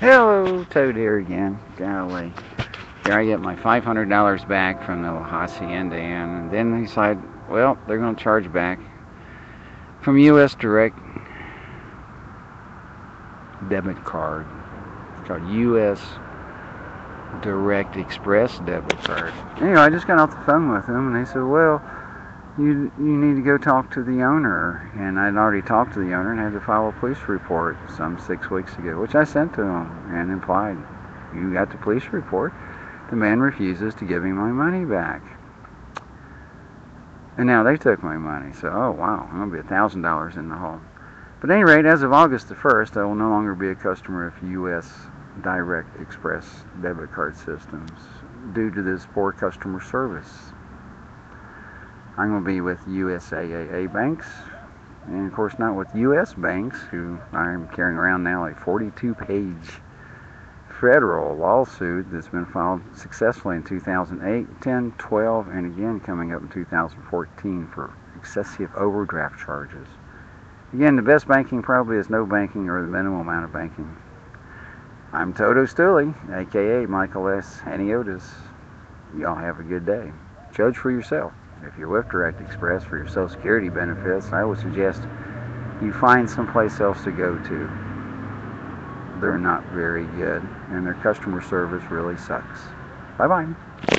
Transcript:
Hello, Toad here again. Golly. Here I get my $500 back from the La Hacienda Inn, and then they decide, well, they're going to charge back from U.S. Direct debit card. It's called U.S. Direct Express debit card. Anyway, I just got off the phone with them, and they said, well, you you need to go talk to the owner. And I'd already talked to the owner and had to file a police report some six weeks ago, which I sent to him and implied, you got the police report. The man refuses to give me my money back. And now they took my money, so oh wow, I'm gonna be a thousand dollars in the hole. But at any rate, as of August the 1st, I will no longer be a customer of U.S. Direct Express debit card systems due to this poor customer service. I'm going to be with USAA banks, and of course not with US banks, who I'm carrying around now a 42 page federal lawsuit that's been filed successfully in 2008, 10, 12, and again coming up in 2014 for excessive overdraft charges. Again, the best banking probably is no banking or the minimal amount of banking. I'm Toad Ostooly, aka Michael S. Haniotis. Y'all have a good day. Judge for yourself. If you're with Direct Express for your Social Security benefits, I would suggest you find someplace else to go to. They're not very good, and their customer service really sucks. Bye bye.